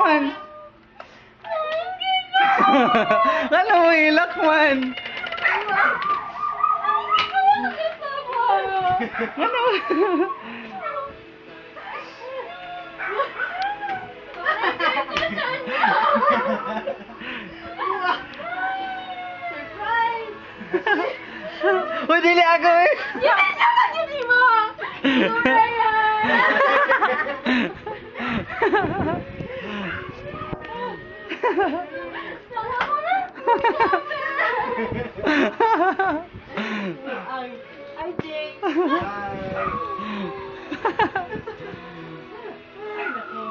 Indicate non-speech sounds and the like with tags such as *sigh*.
man. *laughs* Kala mo hilak man. Ano? Uy, dili ako eh. Yan naman yun, mo! *laughs* um, I think. I don't know.